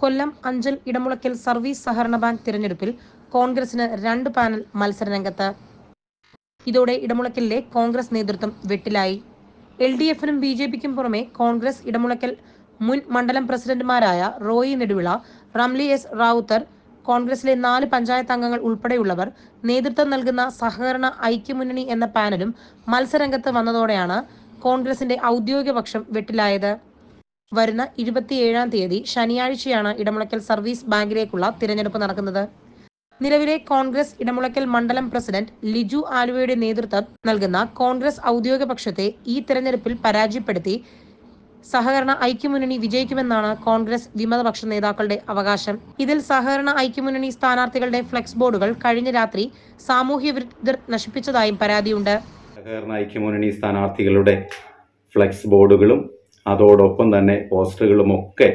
കൊല്ലം Anchal Edamulakkal service സഹകരണ bank തിരഞ്ഞെടുപ്പിൽ കോൺഗ്രസിന് രണ്ട് പാനൽ മത്സരരംഗത്ത് ഇതോടെ ഇടമുളക്കലിലെ കോൺഗ്രസ് നേതൃത്വം വെട്ടിലായി. എൽ ഡി എഫിനും ബി ജെ പിക്കും പുറമെ കോൺഗ്രസ് ഇടമുളക്കൽ മുൻ മണ്ഡലം പ്രസിഡന്റുമാരായ റോയി നെടുവിള റംലി എസ് റാവുത്തർ കോൺഗ്രസിലെ നാല് പഞ്ചായത്ത് അംഗങ്ങൾ ഉൾപ്പെടെയുള്ളവർ നേതൃത്വം നൽകുന്ന സഹകരണ ഐക്യമുന്നണി എന്ന പാനലും മത്സരരംഗത്ത് വന്നതോടെയാണ് കോൺഗ്രസിന്റെ ഔദ്യോഗിക പക്ഷം വെട്ടിലായത്. വരുന്ന ഇരുപത്തിയേഴാം തീയതി ശനിയാഴ്ചയാണ് ഇടമുളയ്ക്കൽ സർവീസ് ബാങ്കിലേക്കുള്ള തിരഞ്ഞെടുപ്പ് നടക്കുന്നത്. നിലവിലെ കോൺഗ്രസ് ഇടമുളയ്ക്കൽ മണ്ഡലം പ്രസിഡന്റ് ലിജു ആലുവയുടെ നേതൃത്വം നൽകുന്ന കോൺഗ്രസ് ഔദ്യോഗിക പക്ഷത്തെ ഈ തിരഞ്ഞെടുപ്പിൽ പരാജയപ്പെടുത്തി സഹകരണ ഐക്യമുന്നണി വിജയിക്കുമെന്നാണ് കോൺഗ്രസ് വിമതപക്ഷ നേതാക്കളുടെ അവകാശം. ഇതിൽ സഹകരണ ഐക്യമുന്നണി സ്ഥാനാർത്ഥികളുടെ ഫ്ലെക്സ് ബോർഡുകൾ കഴിഞ്ഞ രാത്രി സാമൂഹ്യ വിരുദ്ധർ നശിപ്പിച്ചതായും പരാതിയുണ്ട്. സഹകരണ ഐക്യമുന്നണി സ്ഥാനാർത്ഥികളുടെ ഫ്ലെക്സ് ബോർഡുകളും അതോടൊപ്പം തന്നെ പോസ്റ്ററുകളുമൊക്കെ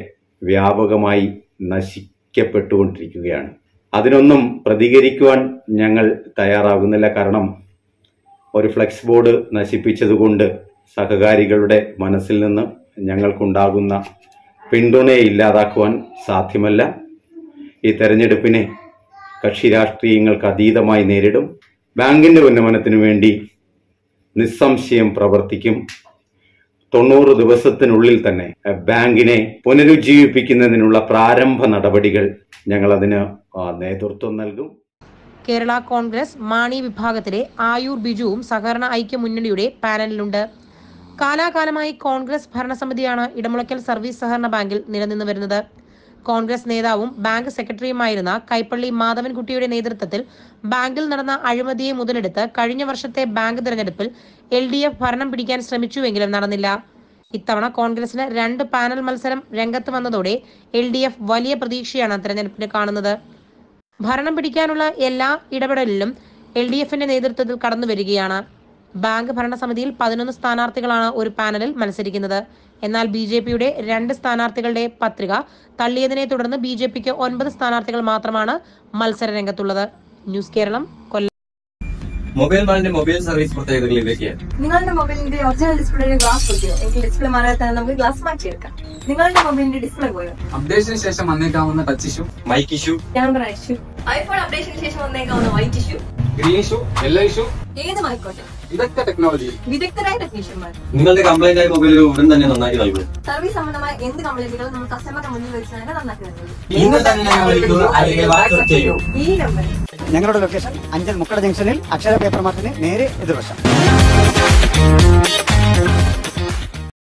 വ്യാപകമായി നശിക്കപ്പെട്ടുകൊണ്ടിരിക്കുകയാണ്. അതിനൊന്നും പ്രതികരിക്കുവാൻ ഞങ്ങൾ തയ്യാറാകുന്നില്ല. കാരണം ഒരു ഫ്ലെക്സ് ബോർഡ് നശിപ്പിച്ചതുകൊണ്ട് സഹകാരികളുടെ മനസ്സിൽ നിന്ന് ഞങ്ങൾക്കുണ്ടാകുന്ന പിന്തുണയെ ഇല്ലാതാക്കുവാൻ സാധ്യമല്ല. ഈ തെരഞ്ഞെടുപ്പിനെ കക്ഷി രാഷ്ട്രീയങ്ങൾക്ക് അതീതമായി നേരിടും. ബാങ്കിന്റെ ഉന്നമനത്തിനു വേണ്ടി നിസ്സംശയം പ്രവർത്തിക്കും. തൊണ്ണൂറ് ദിവസത്തിനുള്ളിൽ തന്നെ ബാങ്കിനെ പുനരുജ്ജീവിപ്പിക്കുന്നതിനുള്ള പ്രാരംഭ നടപടികൾ ഞങ്ങൾ അതിന് നേതൃത്വം നൽകും. കേരള കോൺഗ്രസ് മാണി വിഭാഗത്തിലെ ആയൂർ ബിജുവും സഹകരണ ഐക്യ മുന്നണിയുടെ പാനലിലുണ്ട്. കാലാകാലമായി കോൺഗ്രസ് ഭരണസമിതിയാണ് ഇടമുളയ്ക്കൽ സർവീസ് സഹകരണ ബാങ്കിൽ നിലനിന്നു വരുന്നത്. കോൺഗ്രസ് നേതാവും ബാങ്ക് സെക്രട്ടറിയുമായിരുന്ന കൈപ്പള്ളി മാധവൻകുട്ടിയുടെ നേതൃത്വത്തിൽ ബാങ്കിൽ നടന്ന അഴിമതിയെ മുതലെടുത്ത് കഴിഞ്ഞ വർഷത്തെ ബാങ്ക് തെരഞ്ഞെടുപ്പിൽ എൽ ഡി എഫ് ഭരണം പിടിക്കാൻ ശ്രമിച്ചുവെങ്കിലും നടന്നില്ല. ഇത്തവണ കോൺഗ്രസിന് രണ്ട് പാനൽ മത്സരം രംഗത്ത് വന്നതോടെ എൽ ഡി എഫ് വലിയ പ്രതീക്ഷയാണ് തെരഞ്ഞെടുപ്പിന് കാണുന്നത്. ഭരണം പിടിക്കാനുള്ള എല്ലാ ഇടപെടലിലും എൽ ഡി എഫിന്റെ നേതൃത്വത്തിൽ കടന്നു വരികയാണ് ബാങ്ക് ഭരണസമിതിയിൽ പതിനൊന്ന് സ്ഥാനാർത്ഥികളാണ് ഒരു പാനലിൽ മത്സരിക്കുന്നത്. എന്നാൽ ബി ജെ പിയുടെ രണ്ട് സ്ഥാനാർത്ഥികളുടെ പത്രിക തള്ളിയതിനെ തുടർന്ന് ബി ജെ പിക്ക് ഒൻപത് സ്ഥാനാർത്ഥികൾ മാത്രമാണ് മത്സര രംഗത്തുള്ളത് ന്യൂസ് കേരളം കൊല്ലം. മൊബൈൽ മാളിന്റെ മൊബൈൽ സർവീസ് പ്രത്യേകതകളിലേക്ക് നിങ്ങളുടെ മൊബൈലിന്റെ ഒറിജിനൽ ഡിസ്പ്ലേയുടെ ഗ്ലാസ് പൊട്ടിയോ? എങ്കിൽ ഡിസ്പ്ലേ മാറാത്ത നമുക്ക് ഗ്ലാസ് മാറ്റിയെടുക്കാം. നിങ്ങളുടെ മൊബൈലിന്റെ ഡിസ്പ്ലേ പോയോ? അപ്ഡേഷന് ശേഷം വന്നേക്കാവുന്ന touch issue mic issue camera issue iPhone അപ്ഡേഷന് ശേഷം വന്നേക്കാവുന്ന white issue green issue yellow issue ഏതുമായിക്കോട്ടെ. ഇതൊക്കെ ടെക്നോളജി വിദഗ്ധരായ ടെക്നീഷ്യന്മാർ നിങ്ങളുടെ കംപ്ലൈന്റ് ആയ മൊബൈലുകൾ ഉടൻ തന്നെ നന്നാക്കി നൽകും സർവീസ് സംബന്ധമായ എന്ത് കംപ്ലൈന്റുകളും നമ്മൾ കസ്റ്റമറുടെ മുന്നിൽ വെച്ച് തന്നെ നന്നാക്കി ഇന്ന് തന്നെ ഞങ്ങൾ വിളിക്കൂ അല്ലെങ്കിൽ വാട്സ്ആപ്പ് ചെയ്യൂ. ഈ നമ്പർ ഞങ്ങളുടെ ലൊക്കേഷൻ അഞ്ചൽ മുക്കട ജംഗ്ഷനിൽ അക്ഷര പേപ്പർ മാർട്ടിന് നേരെ എതിർവശം.